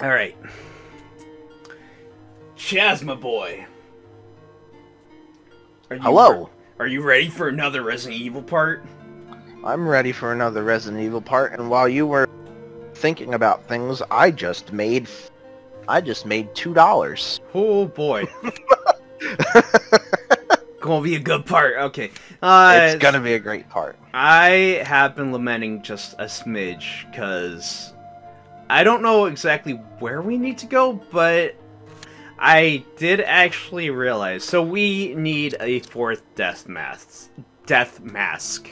All right. Chasma boy. Are you Hello. Are you ready for another Resident Evil part? I'm ready for another Resident Evil part, and while you were thinking about things, I just made, I just made two dollars. Oh boy. Gonna be a good part. Okay. Uh, it's gonna be a great part. I have been lamenting just a smidge because I don't know exactly where we need to go, but I did actually realize. So we need a fourth death mask. Death mask.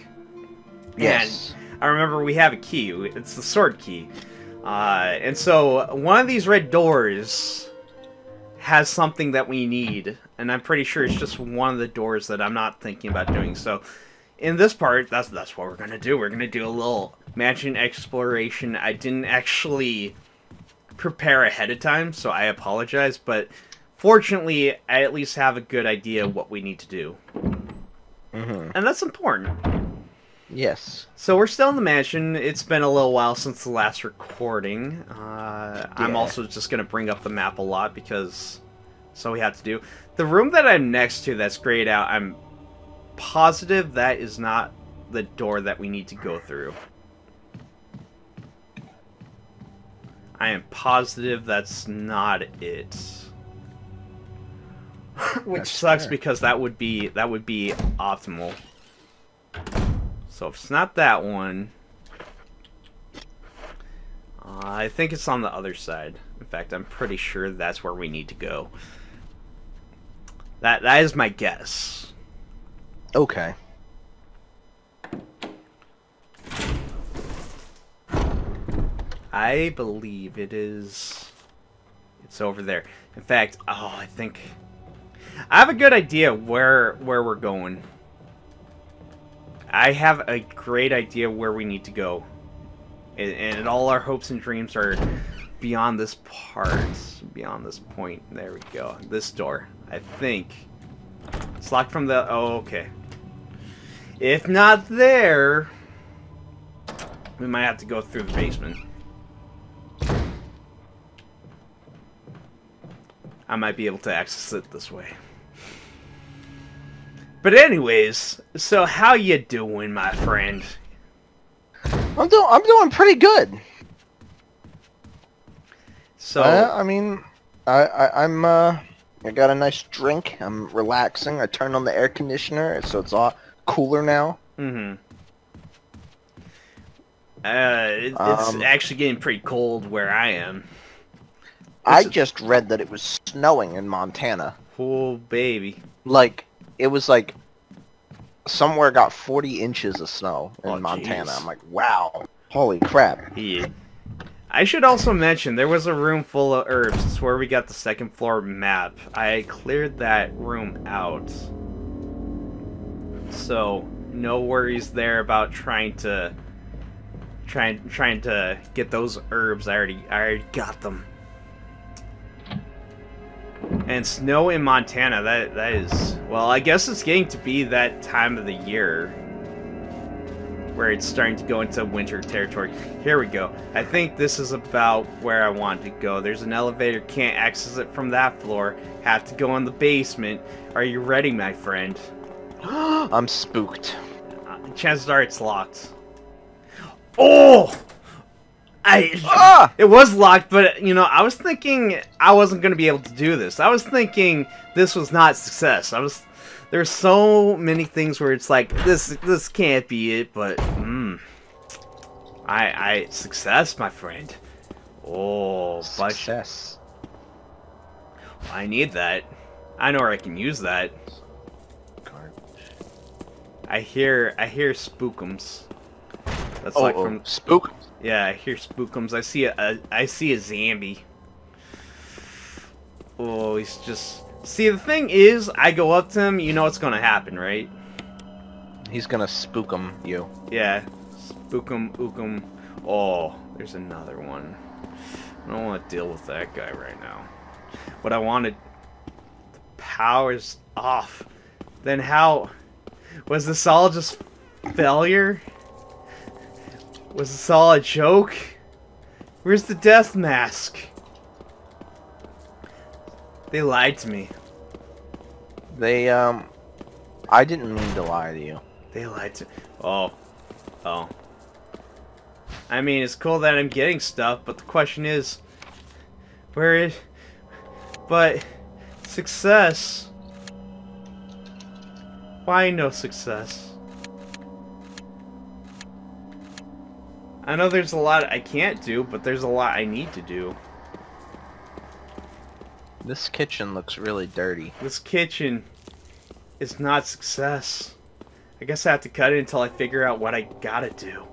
Yes. And I remember we have a key. It's the sword key. Uh, and so one of these red doors has something that we need, and I'm pretty sure it's just one of the doors that I'm not thinking about doing. So in this part, that's that's what we're gonna do. We're gonna do a little mansion exploration. I didn't actually prepare ahead of time, so I apologize. But fortunately, I at least have a good idea what we need to do, Mm-hmm. and that's important. Yes. So we're still in the mansion. It's been a little while since the last recording. Uh, I'm also just gonna bring up the map a lot because so we have to do. The room that I'm next to that's grayed out. I'm positive that is not the door that we need to go through. I am positive that's not it. Which That's sucks fair. because that would be that would be optimal. So if it's not that one, uh, I think it's on the other side. In fact, I'm pretty sure that's where we need to go. That that is my guess. Okay. I believe it is. It's over there. In fact, oh, I think I have a good idea where where we're going. I have a great idea where we need to go, and, and all our hopes and dreams are beyond this part, beyond this point. There we go. This door, I think. It's locked from the. Oh, okay. If not there, we might have to go through the basement. I might be able to access it this way. But anyways, so how you doing, my friend? I'm doing. I'm doing pretty good. So Uh, I mean, I, I I'm uh, I got a nice drink. I'm relaxing. I turned on the air conditioner, so it's all cooler now. Mm-hmm. Uh, it, it's Um, actually getting pretty cold where I am. I just read that it was snowing in Montana. Oh, baby. Like it was like somewhere got 40 inches of snow in Oh, Montana. jeez. I'm like, wow, holy crap. Yeah. I should also mention there was a room full of herbs. It's where we got the second floor map. I cleared that room out. So no worries there about trying to trying trying to get those herbs. I already I already got them. And snow in Montana, that that is well, I guess it's getting to be that time of the year where it's starting to go into winter territory. Here we go. I think this is about where I want to go. There's an elevator, can't access it from that floor. Have to go in the basement. Are you ready, my friend? I'm spooked. Uh, chances are it's locked. Oh! I Ah! it was locked, but you know, I was thinking I wasn't going to be able to do this. I was thinking this was not success. I was there's so many things where it's like this this can't be it, but mm, I I success, my friend. Oh, but Success. I need that. I know where I can use that. I hear I hear spookums. That's Oh, like oh, from spook. yeah, I hear spookums. I see a, a I see a zombie. Oh, he's just see the thing is, I go up to him. You know what's gonna happen, right? He's gonna spook him, you. Yeah, spookum ookum. Oh, there's another one. I don't want to deal with that guy right now. What I wanted, the power's off. Then how? Was this all just failure? Was this all a joke? Where's the death mask? They lied to me. They, um... I didn't mean to lie to you. They lied to... Oh. Oh. I mean, it's cool that I'm getting stuff, but the question is... Where is... But... Success... Why no success? I know there's a lot I can't do, but there's a lot I need to do. This kitchen looks really dirty. This kitchen is not success. I guess I have to cut it until I figure out what I gotta do.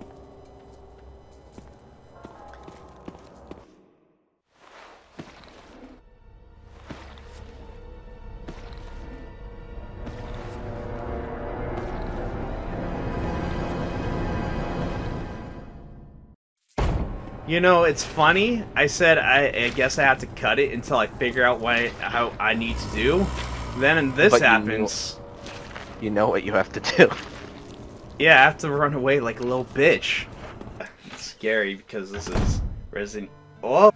You know, it's funny. I said I, I, guess I have to cut it until I figure out what I, how I need to do. Then this But you happens. You know what you have to do. Yeah, I have to run away like a little bitch. It's scary because this is Resident. Oh,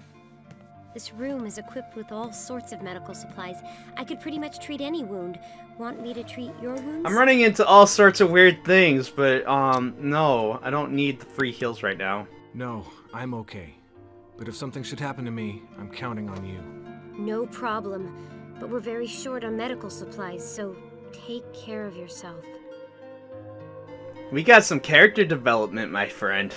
This room is equipped with all sorts of medical supplies. I could pretty much treat any wound. Want me to treat your wounds? I'm running into all sorts of weird things, but um, no, I don't need the free heals right now. No, I'm okay. But if something should happen to me, I'm counting on you. No problem. But we're very short on medical supplies, so take care of yourself. We got some character development, my friend.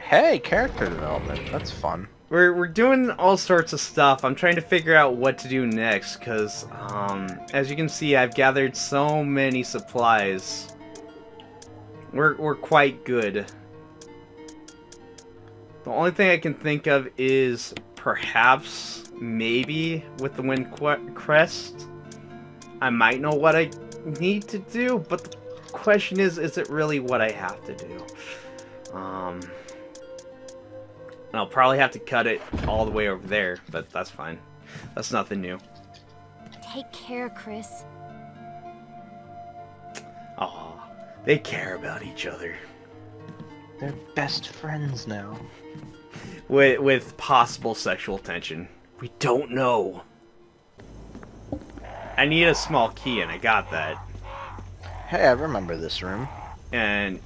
Hey, character development. That's fun. We're, we're doing all sorts of stuff. I'm trying to figure out what to do next, because, um, as you can see, I've gathered so many supplies. We're, we're quite good. The only thing I can think of is perhaps, maybe, with the Wind Crest, I might know what I need to do, but the question is, is it really what I have to do? Um... I'll probably have to cut it all the way over there, but that's fine. That's nothing new. Take care, Chris. Aw, they care about each other. They're best friends now. With, with possible sexual tension. We don't know. I need a small key, and I got that. Hey, I remember this room. And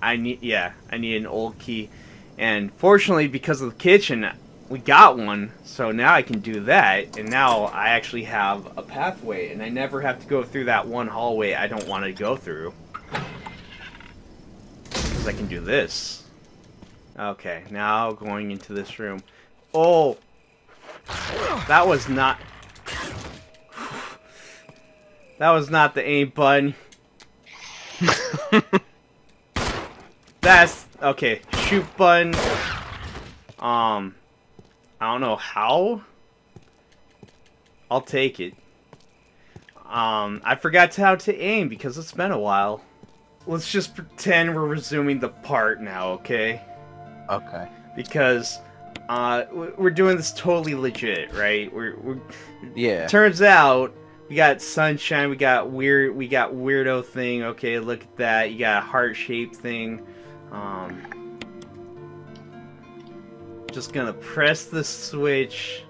I need, yeah, I need an old key. And fortunately, because of the kitchen, we got one, so now I can do that, and now I actually have a pathway, and I never have to go through that one hallway I don't want to go through. Because I can do this. Okay, now going into this room. Oh! That was not... That was not the aim button. That's... Okay, shoot button. Um... I don't know how. I'll take it. Um, I forgot how to aim because it's been a while. Let's just pretend we're resuming the part now, okay? Okay. Because uh, we're doing this totally legit, right? We're, we're Yeah. turns out we got sunshine, we got weird, we got weirdo thing. Okay, look at that. You got a heart shaped thing. Um, just gonna press the switch,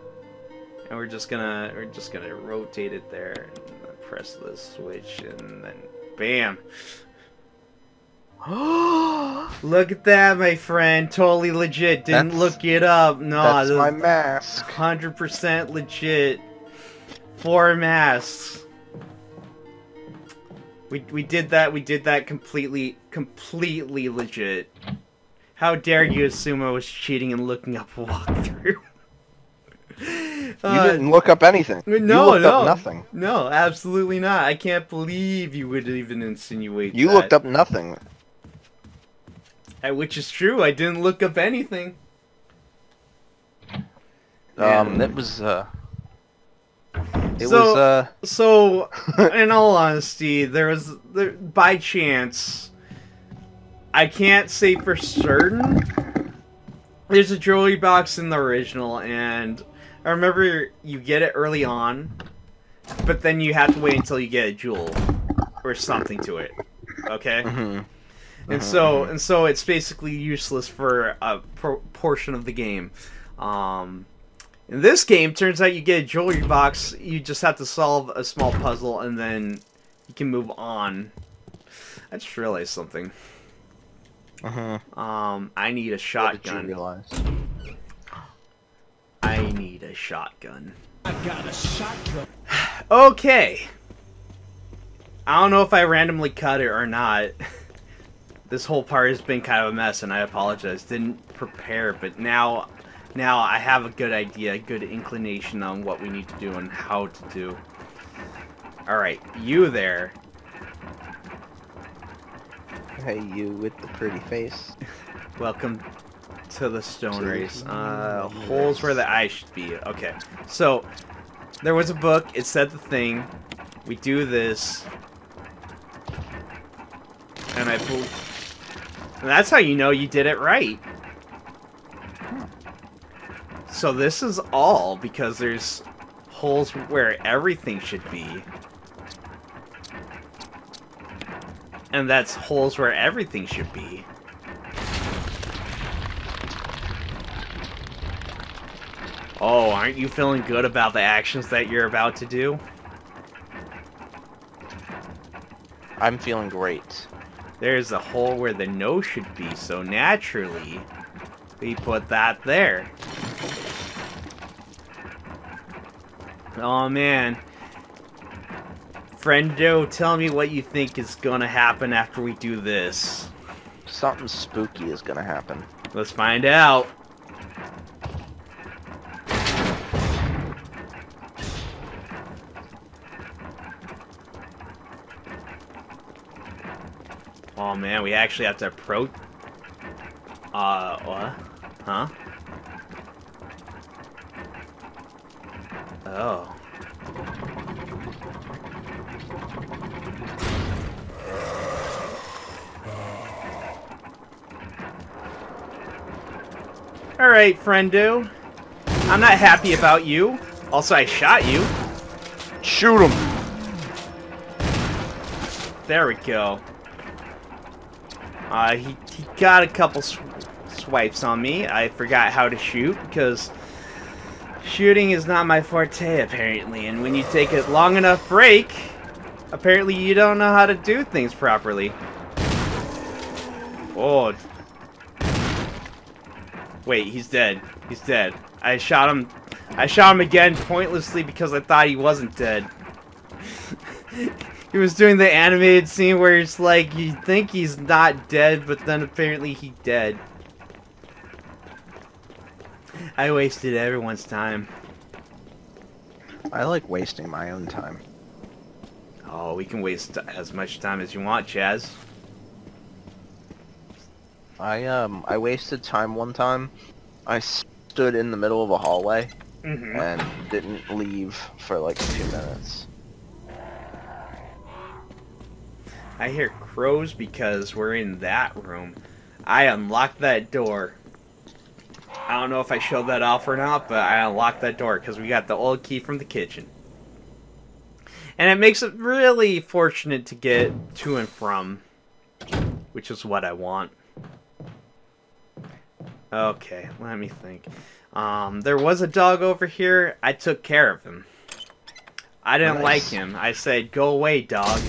and we're just gonna we're just gonna rotate it there. And press the switch, and then bam. Look at that, my friend. Totally legit. Didn't That's- look it up. No, That's my mask. Hundred percent legit. Four masks. We we did that. We did that completely completely legit. How dare you assume I was cheating and looking up a walkthrough? You Uh, didn't look up anything. no, you no, up nothing. No, absolutely not. I can't believe you would even insinuate that. You that. looked up nothing. Which is true. I didn't look up anything. Um, And- it was uh. It So- was uh. So, in all honesty, there was there, by chance. I can't say for certain. There's a jewelry box in the original, and I remember you get it early on, but then you have to wait until you get a jewel or something to it. Okay, mhm. And so and so it's basically useless for a por- portion of the game. Um, In this game, turns out you get a jewelry box, you just have to solve a small puzzle, and then you can move on. I just realized something. Mm-hmm. Um, I need a What did you shotgun. realize? I need a shotgun. I got a shotgun. Okay. I don't know if I randomly cut it or not. this whole part has been kind of a mess, and I apologize. Didn't prepare, but now, now I have a good idea, a good inclination on what we need to do and how to do. All right, you there. Hey, you with the pretty face. Welcome to the stone To race. Uh, holes where the eyes should be. Okay, so there was a book. It said the thing. We do this, and I. bel- And that's how you know you did it right. So this is all because there's holes where everything should be. And that's holes where everything should be. Oh, aren't you feeling good about the actions that you're about to do? I'm feeling great. There's a hole where the nose should be, so naturally, we put that there. Oh man. Friendo, tell me what you think is gonna happen after we do this. Something spooky is gonna happen. Let's find out. Man, we actually have to approach. Uh, what? Huh? Oh. Alright, friendo. I'm not happy about you. Also, I shot you. Shoot him! There we go. Uh, he, he got a couple sw swipes on me. I forgot how to shoot because shooting is not my forte apparently. And when you take a long enough break, apparently you don't know how to do things properly. Oh. Wait, he's dead. He's dead. I shot him. I shot him again pointlessly because I thought he wasn't dead. he was doing the animated scene where it's like you think he's not dead, but then apparently he dead. I wasted everyone's time. I like wasting my own time. Oh, we can waste as much time as you want, Chaz. I um I wasted time one time. I stood in the middle of a hallway Mm-hmm. and didn't leave for like two minutes. I hear crows because we're in that room. I unlocked that door. I don't know if I showed that off or not, but I unlocked that door because we got the old key from the kitchen. And it makes it really fortunate to get to and from, which is what I want. Okay, let me think. Um, there was a dog over here. I took care of him. I didn't like him. I said, go away, dog.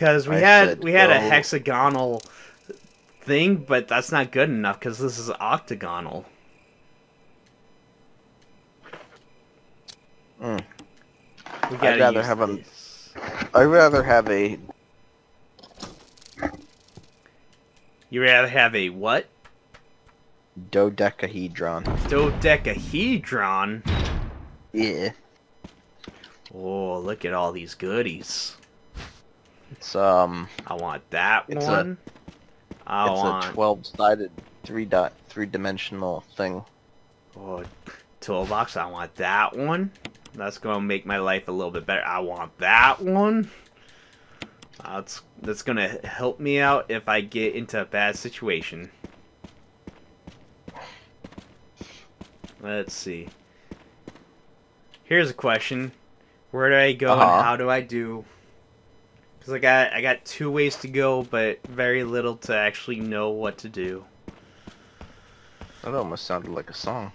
Because we I had we had a hexagonal thing, but that's not good enough because this is octagonal. Mm. Gotta rather have this. I'd rather have a You rather have a what? dodecahedron. Dodecahedron. Yeah. Oh, look at all these goodies. It's um I want that It's a- one. I it's want a twelve sided three dot three dimensional thing. oh, toolbox. I want that one. That's gonna make my life a little bit better. I want that one. That's that's gonna help me out if I get into a bad situation. Let's see. Here's a question: Where do I go Uh-huh. and how do I do? Because I got I got two ways to go, but very little to actually know what to do. That almost sounded like a song.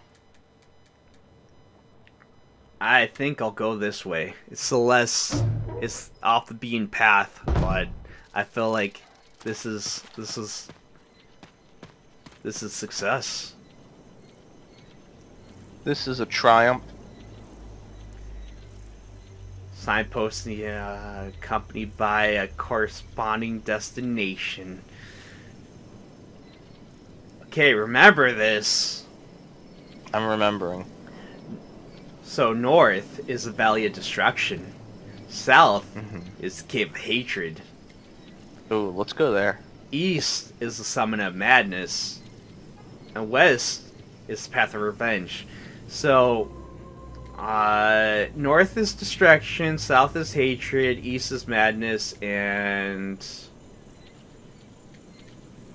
I think I'll go this way. It's the less, it's off the beaten path, but I feel like this is this is this is success. This is a triumph. Signpost uh, accompanied by a corresponding destination. Okay, remember this. I'm remembering. So north is the Valley of Destruction. South Mhm. is the Cave of Hatred. Ooh, let's go there. East is the Summit of Madness. And west is the Path of Revenge. So, uh, north is distraction, south is Hatred, east is Madness, and.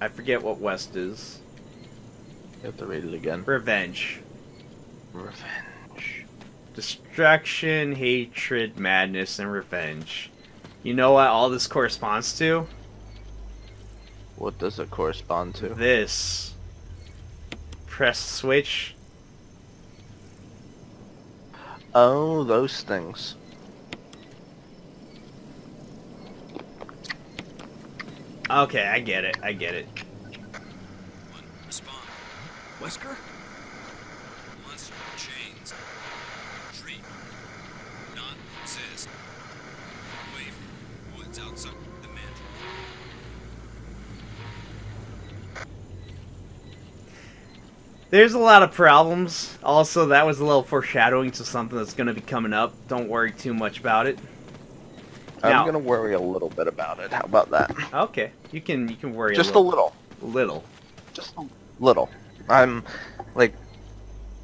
I forget what west is. You have to read it again. Revenge. Revenge. Distraction, hatred, madness, and revenge. You know what all this corresponds to? What does it correspond to? This. Press switch. Oh, those things. Okay, I get it. I get it. One, respond. Wesker? Monster chains. Tree. Not says. Wave. Woods outside the mansion. There's a lot of problems. Also, that was a little foreshadowing to something that's going to be coming up. Don't worry too much about it. I'm Now- gonna worry a little bit about it. How about that? Okay, you can you can worry Just a a little. little. little. Just a little. I'm like,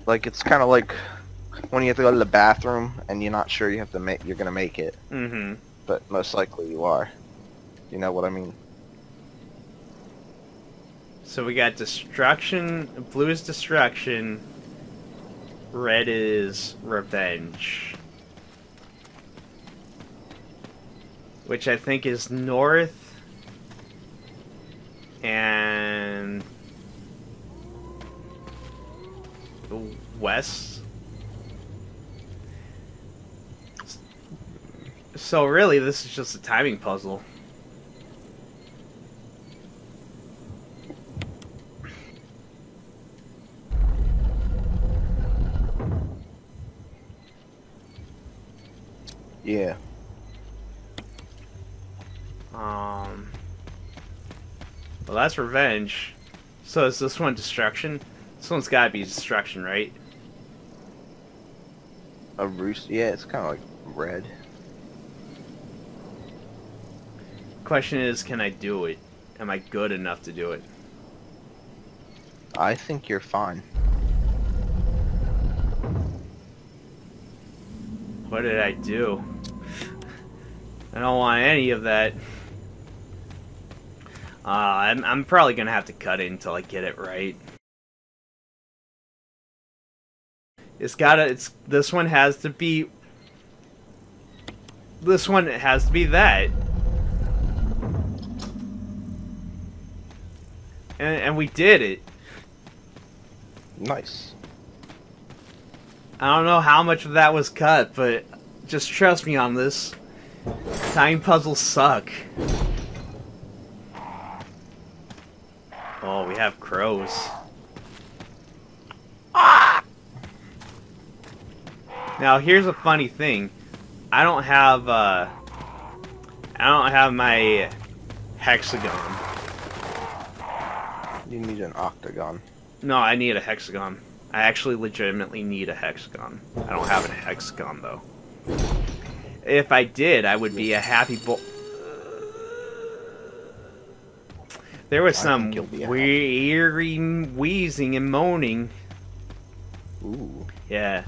like it's kind of like when you have to go to the bathroom and you're not sure you have to make you're gonna make it, Mm-hmm. but most likely you are. You know what I mean? So we got destruction. Blue is destruction. Red is revenge. Which I think is north. And west. So really, this is just a timing puzzle. Yeah. Um. Well, that's revenge. So is this one destruction? This one's gotta be destruction, right? A roost. Yeah, it's kind of like red. Question is, can I do it? Am I good enough to do it? I think you're fine. What did I do? I don't want any of that. Uh, I'm, I'm probably gonna have to cut it until I get it right. It's gotta, it's, this one has to be, this one has to be that. And, and we did it. Nice. I don't know how much of that was cut, but just trust me on this. Time puzzles suck. Oh, we have crows. Ah! Now, here's a funny thing. I don't have, uh... I don't have my hexagon. You need an octagon. No, I need a hexagon. I actually legitimately need a hexagon. I don't have a hexagon though. If I did, I would be a happy boy. There was some think you'll be a happy- weary wheezing and moaning. Ooh. Yeah,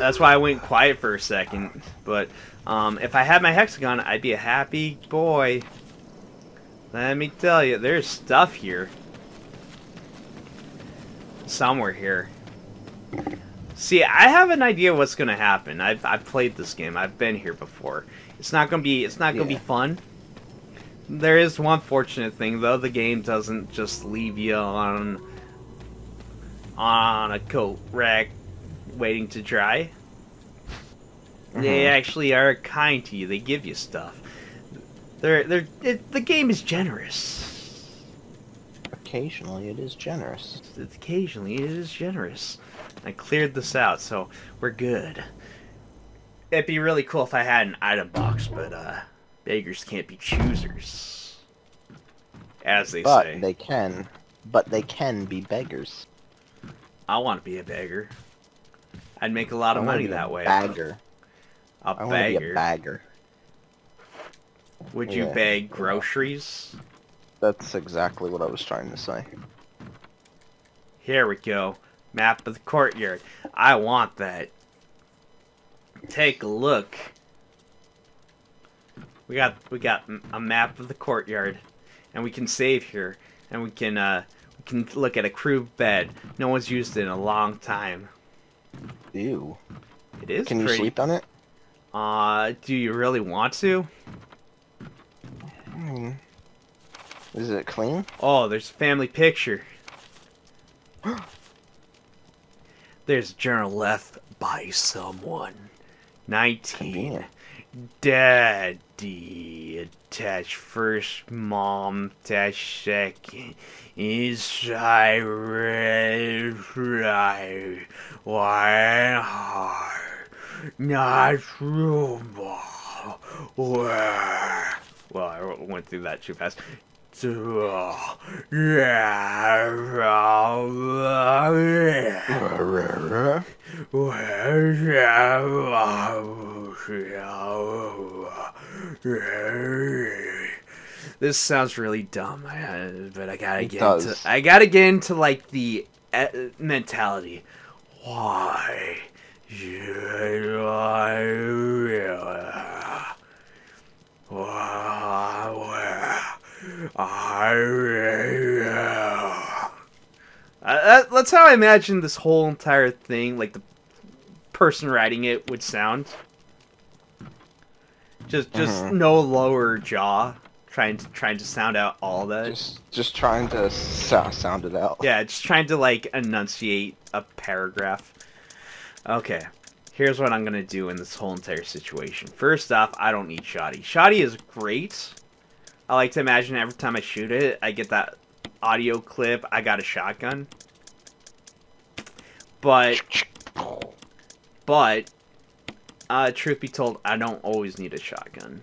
that's why I went quiet for a second. But um, if I had my hexagon, I'd be a happy boy. Let me tell you, there's stuff here. Somewhere here. See, I have an idea what's gonna happen. I've I've played this game. I've been here before. It's not gonna be it's not gonna Yeah. be fun. There is one fortunate thing though. The game doesn't just leave you on on a coat rack waiting to dry. They Mhm. actually are kind to you. They give you stuff. They're they're it, the game is generous. Occasionally, it is generous. Occasionally, it is generous. I cleared this out, so we're good. It'd be really cool if I had an item box, but uh, beggars can't be choosers, as they But say. they can. But they can be beggars. I want to be a beggar. I'd make a lot of money that way. Bagger. A I want to be beggar. a bagger. Would you Yeah. bag groceries? That's exactly what I was trying to say. Here we go. Map of the courtyard. I want that. Take a look. We got we got a map of the courtyard, and we can save here, and we can uh we can look at a crew bed. No one's used it in a long time. Ew. It is Can you sleep on it? Uh, do you really want to? Hmm. Is it clean? Oh, there's a family picture. there's a journal left by someone. 19. Convenient. Daddy attached first, mom attached second. Inside red fly, one heart, not rumble. Well, I went through that too fast. This sounds really dumb, but I gotta It get does. into. I gotta get into like the uh, mentality. Why should I? Why? I. Uh, that, that's how I imagine this whole entire thing, like the person writing it, would sound. Just, just Mhm. no lower jaw, trying to trying to sound out all that. Just, just trying to so- sound it out. Yeah, just trying to like enunciate a paragraph. Okay, here's what I'm gonna do in this whole entire situation. First off, I don't need shoddy. Shoddy is great. I like to imagine every time I shoot it, I get that audio clip. I got a shotgun. But, but, uh, truth be told, I don't always need a shotgun.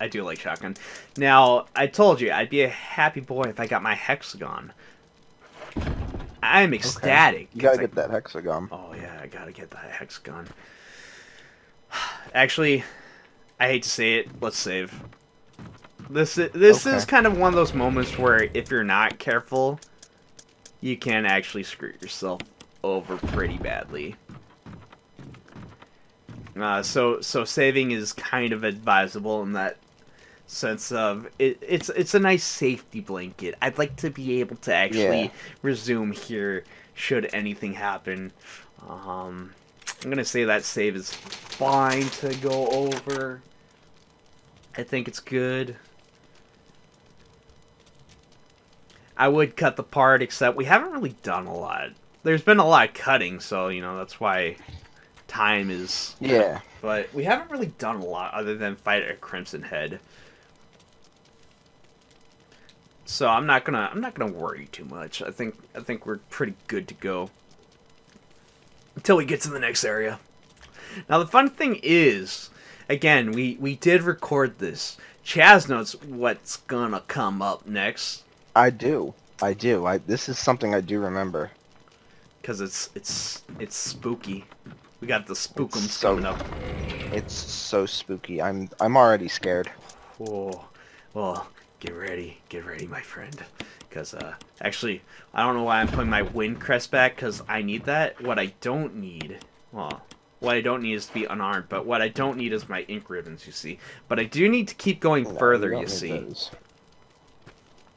I do like shotgun. Now, I told you I'd be a happy boy if I got my hexagon. I'm ecstatic. You gotta 'cause I- get that hexagon. Oh yeah, I gotta get that hexagon. Actually, I hate to say it. Let's save. This is, this is kind of one of those moments where if you're not careful, you can actually screw yourself over pretty badly. Uh, so so saving is kind of advisable in that sense of it, it's it's a nice safety blanket. I'd like to be able to actually Yeah. resume here should anything happen. Um, I'm gonna say that save is fine to go over. I think it's good. I would cut the part, except we haven't really done a lot. There's been a lot of cutting, so you know that's why time is. Yeah. But we haven't really done a lot other than fight a Crimson Head. So I'm not gonna I'm not gonna worry too much. I think I think we're pretty good to go until we get to the next area. Now the fun thing is, again, we we did record this. Chaz knows what's gonna come up next I do. I do. I this is something I do remember. because it's it's it's spooky. We got the spookums so- coming up. It's so spooky. I'm I'm already scared. Oh, well, get ready, get ready, my friend. Because, uh, actually, I don't know why I'm putting my wind crest back, because I need that. What I don't need, well, what I don't need is to be unarmed, but what I don't need is my ink ribbons, you see. But I do need to keep going No, further, you see.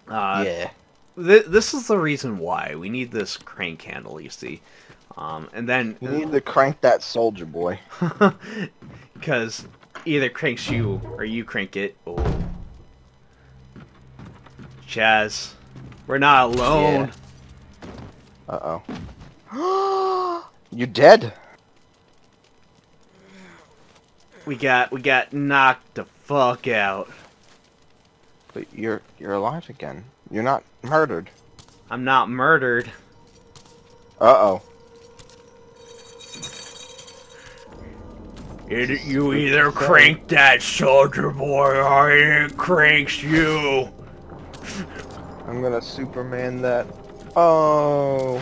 Uh, yeah. th- this is the reason why. We need this crank handle, you see. Um, and then... You need to crank that soldier boy. Because either cranks you or you crank it. Oh. Chaz, we're not alone. Uh-oh. you dead? We got we got knocked the fuck out. But you're you're alive again. You're not murdered. I'm not murdered. Uh-oh. It, you either crank that soldier boy or it cranks you. I'm gonna Superman that. Oh.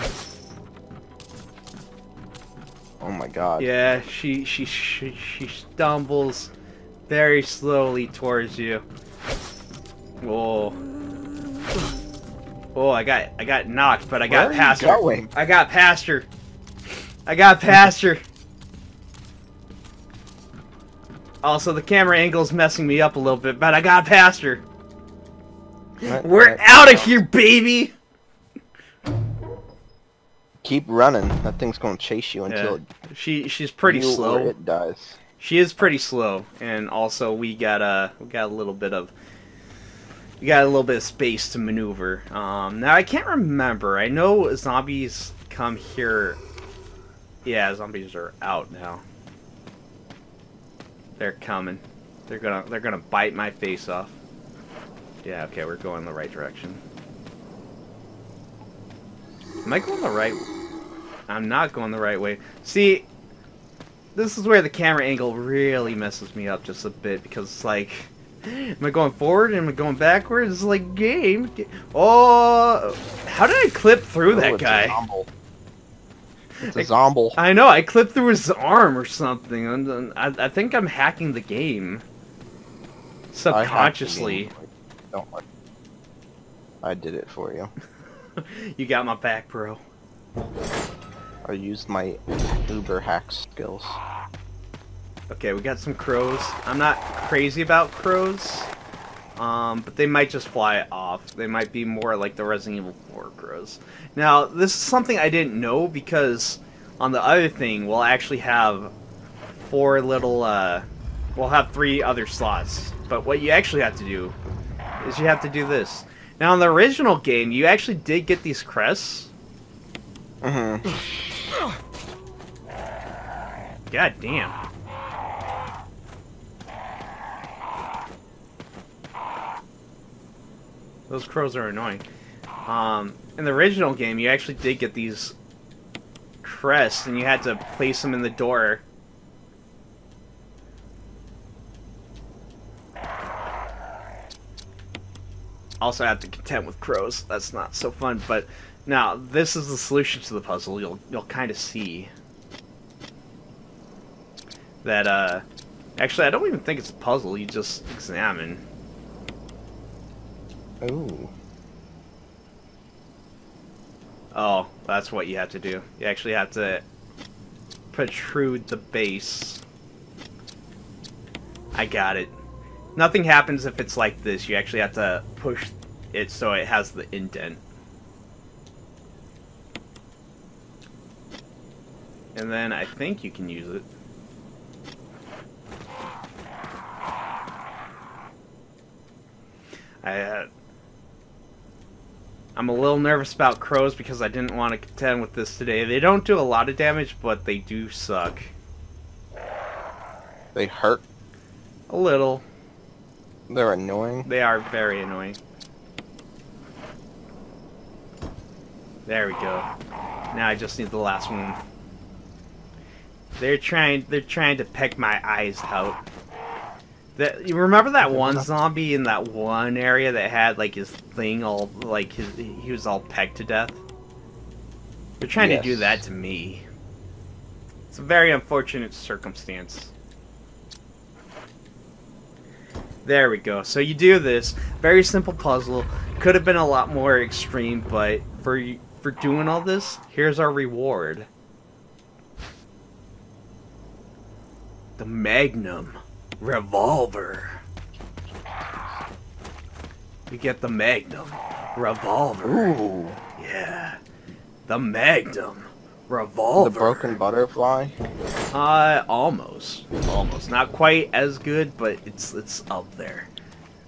Oh my god. Yeah, she she she, she stumbles very slowly towards you. Whoa. Oh, I got I got knocked, but I got Where are you past her. I got past her. I got past her. Also, the camera angle's messing me up a little bit, but I got past her. Right, We're right. out of here, baby. Keep running. That thing's gonna chase you until Yeah. She she's pretty slow. it dies. She is pretty slow, and also we got a we got a little bit of we got a little bit of space to maneuver. Um, now I can't remember. I know zombies come here. Yeah, zombies are out now. They're coming. They're gonna they're gonna bite my face off. Yeah, okay, we're going the right direction. Am I going the right? I'm not going the right way. See, this is where the camera angle really messes me up just a bit because it's like, am I going forward? Am I going backwards? It's like game. Oh, how did I clip through Oh, that it's a guy? It's a zomble. I know I clipped through his arm or something. and I, I think I'm hacking the game I subconsciously. Don't worry. I did it for you. you got my back, bro. I used my Uber hack skills. Okay, we got some crows. I'm not crazy about crows, um, but they might just fly off. They might be more like the Resident Evil 4 crows. Now, this is something I didn't know because on the other thing, we'll actually have four little, uh, we'll have three other slots. But what you actually have to do is you have to do this. Now, in the original game, you actually did get these crests. Mm-hmm. God damn. Those crows are annoying. Um, in the original game, you actually did get these crests, and you had to place them in the door. Also, have to contend with crows. That's not so fun. But now, this is the solution to the puzzle. You'll you'll kind of see that. Uh, actually, I don't even think it's a puzzle. You just examine. Ooh. Oh, that's what you have to do. You actually have to protrude the base. I got it. Nothing happens if it's like this. You actually have to push it so it has the indent. And then I think you can use it. I uh, I'm a little nervous about crows because I didn't want to contend with this today. They don't do a lot of damage, but they do suck. They hurt. A little. They're annoying. They are very annoying. There we go. Now I just need the last one. They're trying they're trying to peck my eyes out. That you remember that one zombie in that one area that had like his thing all like his he was all pecked to death? They're trying to do that to me. It's a very unfortunate circumstance. There we go. So you do this very simple puzzle. Could have been a lot more extreme, but for for doing all this, here's our reward. The Magnum revolver. We get the Magnum revolver. Ooh. Yeah. The Magnum revolver. The broken butterfly. Uh, almost, almost. Not quite as good, but it's it's up there.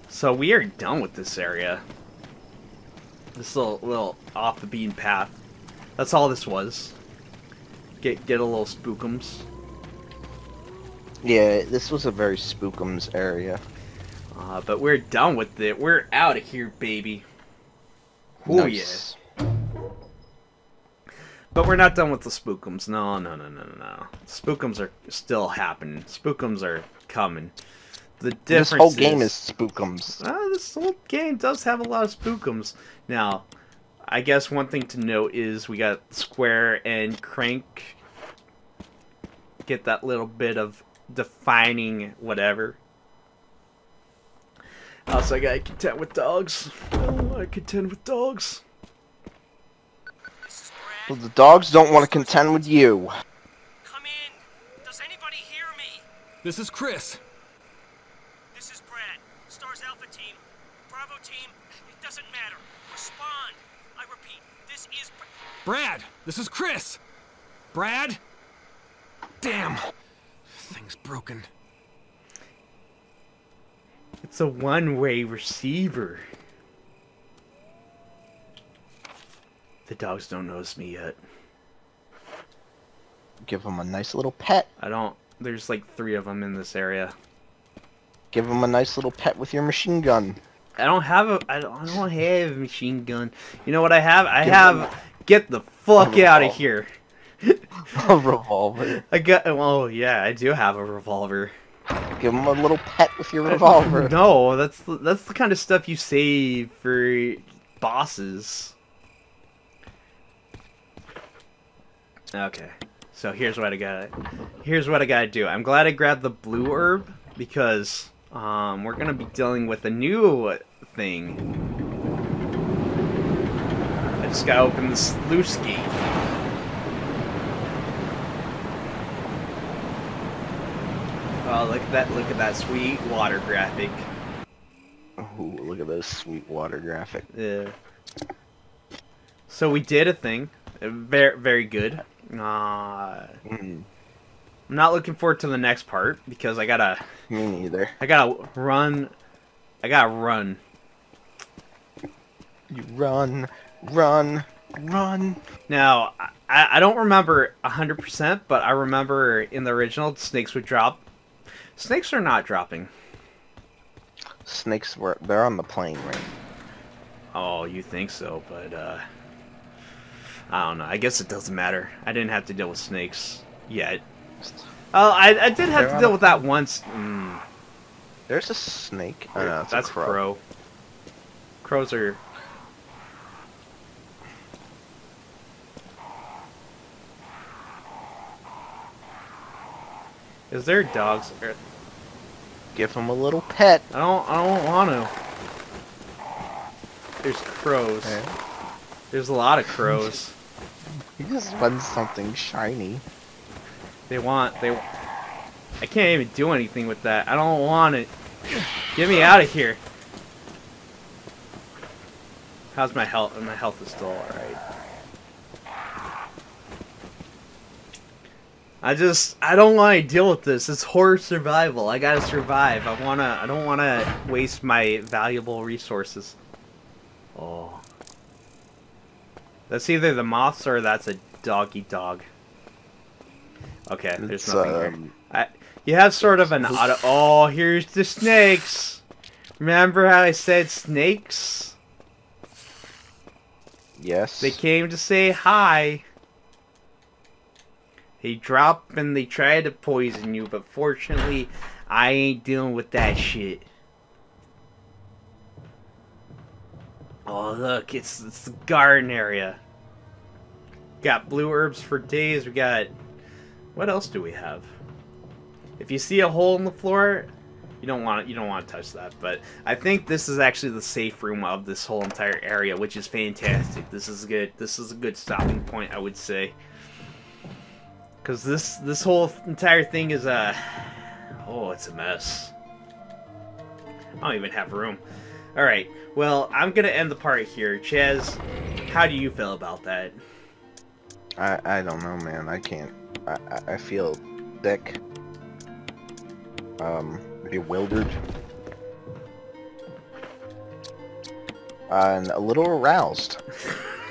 So we are done with this area. This little little off the beaten path. That's all this was. Get get a little spookums. Yeah, this was a very spookums area. Uh, but we're done with it. We're out of here, baby. Oh yeah. But we're not done with the spookums. No, no, no, no, no, no. Spookums are still happening. Spookums are coming. The difference This whole game is spookums. Uh, this whole game does have a lot of spookums. Now, I guess one thing to note is we got Square and Crank get that little bit of defining whatever. Also, I got content with dogs. Oh, I contend with dogs. This is Brad. Well, the dogs don't want to contend with you. Come in. Does anybody hear me? This is Chris. This is Brad. S.T.A.R.S. Alpha Team. Bravo Team. It doesn't matter. Respond. I repeat, this is Bra- Brad, this is Chris. Brad? Damn. Thing's broken. It's a one-way receiver. The dogs don't notice me yet. Give them a nice little pet. I don't. There's like three of them in this area. Give them a nice little pet with your machine gun. I don't have a. I don't, I don't have a machine gun. You know what I have? I Give have. them Get the fuck out of here. A revolver. I got. Oh yeah, I do have a revolver. Give them a little pet with your revolver. No, that's the, that's the kind of stuff you save for bosses. Okay, so here's what I got. Here's what I gotta do. I'm glad I grabbed the blue herb because um, we're gonna be dealing with a new thing. I just gotta open the sluice gate. Oh, look at that! Look at that sweet water graphic. Oh, look at this sweet water graphic. Yeah. So we did a thing. Very, very good. Uh, I'm Mm, not looking forward to the next part because I gotta, me neither. I gotta run. I gotta run. You run, run, run. Now, I, I don't remember 100%, but I remember in the original, snakes would drop. Snakes are not dropping. Snakes were they're on the plane right. Oh, you think so, but, uh... I don't know. I guess it doesn't matter. I didn't have to deal with snakes yet. Oh, I, I did have They're to deal with that once. Mm, There's a snake. Oh, no, it's a that's crow. Crows are... Is there dogs? Or- Give him a little pet. I don't. I don't want to. There's crows. There's a lot of crows. He just wants something shiny. They want. They. I can't even do anything with that. I don't want it. Get me out of here. How's my health? My health is still alright. I just I don't want to deal with this. It's horror survival. I gotta survive. I wanna. I don't want to waste my valuable resources. Oh. That's either the moths or that's a doggy dog. Okay, there's It's, nothing here. um, I, you have sort of an auto. Oh, here's the snakes. Remember how I said snakes? Yes. They came to say hi. They drop and they try to poison you, but fortunately, I ain't dealing with that shit. Oh, look, it's, it's the garden area. Got blue herbs for days. We got. What else do we have? If you see a hole in the floor, you don't want you don't want to touch that. But I think this is actually the safe room of this whole entire area, which is fantastic. This is good. This is a good stopping point, I would say. Cause this this whole entire thing is a oh, it's a mess. I don't even have room. All right. Well, I'm gonna end the part here. Chas, how do you feel about that? I I don't know, man. I can't. I I, feel sick. Um, bewildered. And a little aroused.